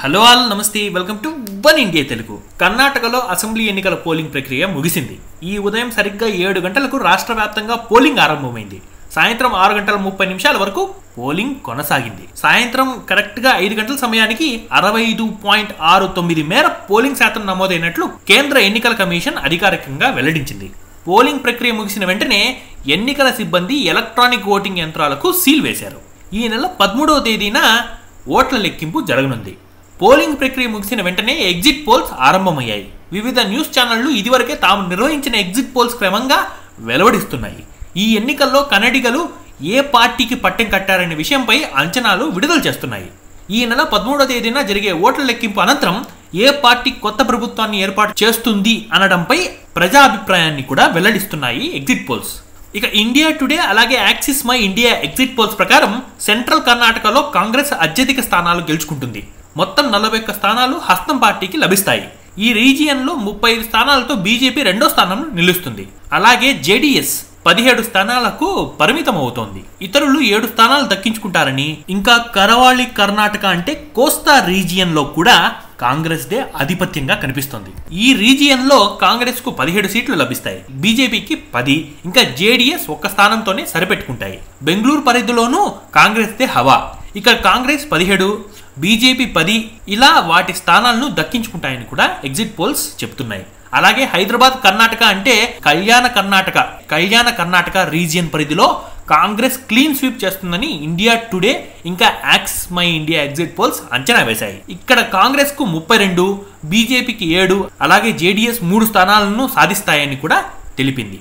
Hello all నమస్తే welcome to one India Telugu. కర్ణాటకలో assembly ఎన్నికల పోలింగ్ ప్రక్రియ ముగిసింది. ఈ ఉదయం సరిగ్గా ఏడు గంటలకు రాష్ట్ర వ్యాప్తంగా పోలింగ్ ఆరంభమైంది. సాయంత్రం ఆరు గంటల ముప్పై నిమిషాల వరకు పోలింగ్ కొనసాగింది. సాయంత్రం కరెక్ట్గా ఐదు గంటల సమయానికి అరవై ఐదు పాయింట్ ఆరు తొమ్మిది మేర పోలింగ్ శాతం నమోదైనట్లు కేంద్ర ఎన్నికల కమిషన్ అధికారికంగా వెల్లడించింది. పోలింగ్ ప్రక్రియ ముగిసిన వెంటనే ఎన్నికల సిబ్బంది ఎలక్ట్రానిక్ ఓటింగ్ యంత్రాలకు సీల్ వేశారు. ఈ నెల పదమూడవ తేదీన ఓట్ల లెక్కింపు జరగనుంది. పోలింగ్ ప్రక్రియ ముగిసిన వెంటనే ఎగ్జిట్ పోల్స్ ఆరంభమయ్యాయి. వివిధ న్యూస్ ఛానళ్ళు ఇదివరకే తాము నిర్వహించిన ఎగ్జిట్ పోల్స్ క్రమంగా వెలువడిస్తున్నాయి. ఈ ఎన్నికల్లో కన్నడిగలు ఏ పార్టీకి పట్టం కట్టారనే విషయంపై అంచనాలు విడుదల చేస్తున్నాయి. ఈ నెల పదమూడో తేదీన జరిగే ఓట్ల లెక్కింపు అనంతరం ఏ పార్టీ కొత్త ప్రభుత్వాన్ని ఏర్పాటు చేస్తుంది అనడంపై ప్రజాభిప్రాయాన్ని కూడా వెల్లడిస్తున్నాయి ఎగ్జిట్ పోల్స్. ఇక ఇండియా టుడే అలాగే Axis My India exit polls ప్రకారం సెంట్రల్ కర్ణాటకలో కాంగ్రెస్ అత్యధిక స్థానాలు గెలుచుకుంటుంది. మొత్తం నలభై ఒక్క స్థానాలు హస్తం పార్టీకి లభిస్తాయి. ఈ రీజియన్లో ముప్పై ఐదు స్థానాలతో బీజేపీ రెండో స్థానంలో నిలుస్తుంది. అలాగే జేడీఎస్ పదిహేడు స్థానాలకు పరిమితం అవుతోంది ఇతరులు ఏడు స్థానాలు దక్కించుకుంటారని ఇంకా కరవాళి కర్ణాటక అంటే కోస్తా రీజియన్లో కూడా కాంగ్రెస్ దే ఆధిపత్యంగా కనిపిస్తోంది. ఈ రీజియన్లో కాంగ్రెస్కు కాంగ్రెస్కు పదిహేడు సీట్లు లభిస్తాయి. బీజేపీకి పది ఇంకా జేడీఎస్ ఒక్క స్థానంతోనే సరిపెట్టుకుంటాయి. బెంగళూరు పరిధిలోనూ కాంగ్రెస్ దే హవా. ఇక కాంగ్రెస్ పదిహేడు బీజేపీ పది ఇలా వాటి స్థానాలను దక్కించుకుంటాయని కూడా ఎగ్జిట్ పోల్స్ చెప్తున్నాయి అలాగే హైదరాబాద్ కర్ణాటక అంటే కళ్యాణ కర్ణాటక కళ్యాణ కర్ణాటక రీజియన్ పరిధిలో కాంగ్రెస్ క్లీన్ స్వీప్ చేస్తుందని ఇండియా టుడే ఇంకా Axis My India exit polls అంచనా వేశాయి. ఇక్కడ కాంగ్రెస్కు ముప్పై రెండు బీజేపీకి ఏడు అలాగే జేడీఎస్ మూడు స్థానాలను సాధిస్తాయని కూడా తెలిపింది.